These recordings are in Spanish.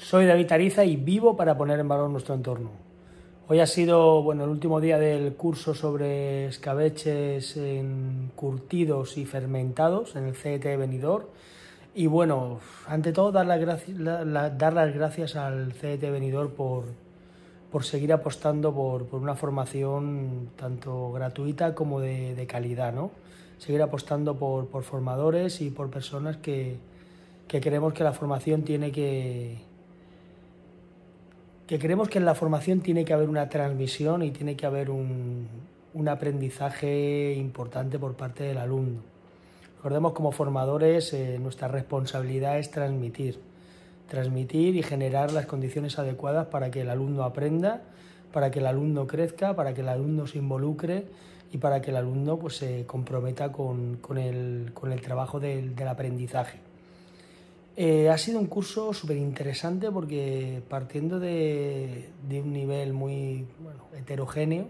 Soy David Ariza y vivo para poner en valor nuestro entorno. Hoy ha sido bueno, el último día del curso sobre escabeches curtidos y fermentados en el CET Benidorm. Y bueno, ante todo dar las gracias, al CET Benidorm por, por seguir apostando por, por, una formación tanto gratuita como de, de calidad, ¿no? Seguir apostando por, por formadores y por personas que, que creemos que la formación tiene que, que creemos que en la formación tiene que haber una transmisión y tiene que haber un, aprendizaje importante por parte del alumno. Recordemos como formadores eh, nuestra responsabilidad es transmitir, transmitir y generar las condiciones adecuadas para que el alumno aprenda, para que el alumno crezca, para que el alumno se involucre y para que el alumno pues, se comprometa con, el, trabajo del aprendizaje. Eh, ha sido un curso súper interesante porque partiendo de, un nivel muy heterogéneo,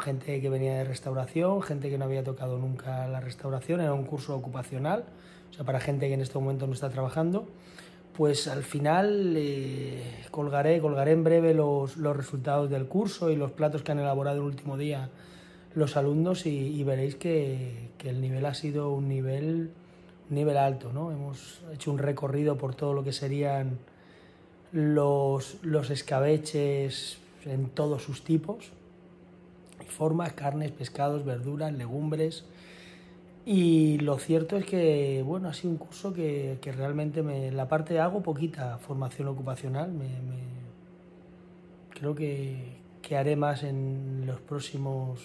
gente que venía de restauración, gente que no había tocado nunca la restauración, era un curso ocupacional, o sea, para gente que en este momento no está trabajando, pues al final eh, colgaré, colgaré en breve los, resultados del curso y los platos que han elaborado el último día los alumnos y, veréis que, que el nivel ha sido un nivel nivel alto, ¿no? Hemos hecho un recorrido por todo lo que serían los, los escabeches en todos sus tipos, formas, carnes, pescados, verduras, legumbres. Y lo cierto es que, bueno, ha sido un curso que, realmente me, la parte hago poquita formación ocupacional, me, creo que, que haré más en los próximos,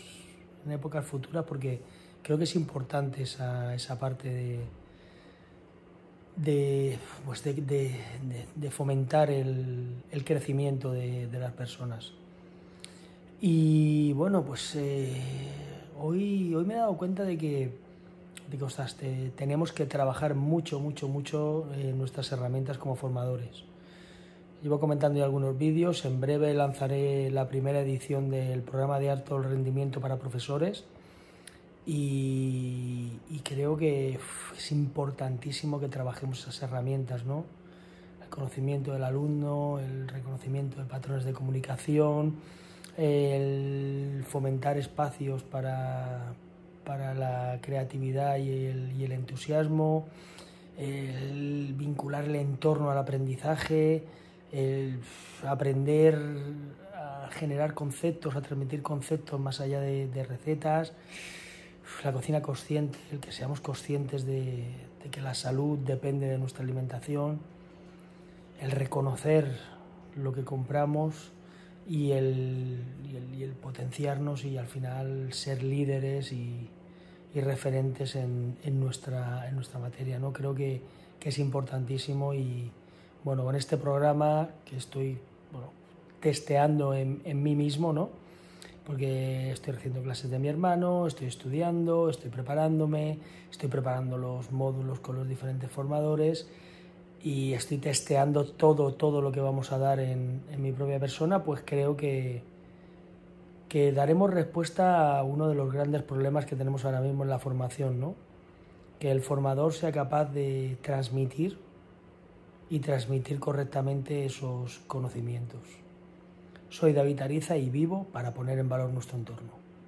en épocas futuras, porque creo que es importante esa, esa parte de, de, pues de, fomentar el, crecimiento de, las personas. Y bueno, pues eh, hoy, hoy me he dado cuenta de que, de tenemos que trabajar mucho, mucho, mucho en nuestras herramientas como formadores. Llevo comentando ya algunos vídeos, en breve lanzaré la primera edición del programa de alto rendimiento para profesores y, creo que es importantísimo que trabajemos esas herramientas, ¿no? El conocimiento del alumno, el reconocimiento de patrones de comunicación, el fomentar espacios para, la creatividad y el, entusiasmo, el vincular el entorno al aprendizaje, el aprender a generar conceptos, a transmitir conceptos más allá de recetas la cocina consciente, el que seamos conscientes de, que la salud depende de nuestra alimentación, el reconocer lo que compramos y el, potenciarnos y al final ser líderes y, referentes en, nuestra, en nuestra materia. ¿no? Creo que, es importantísimo y bueno, con este programa que estoy testeando en, en mí mismo, ¿no? Porque estoy haciendo clases de mi hermano, estoy estudiando, estoy preparándome, estoy preparando los módulos con los diferentes formadores y estoy testeando todo, todo lo que vamos a dar en, mi propia persona, pues creo que, que daremos respuesta a uno de los grandes problemas que tenemos ahora mismo en la formación, ¿no? Que el formador sea capaz de transmitir y transmitir correctamente esos conocimientos. Soy David Ariza y vivo para poner en valor nuestro entorno.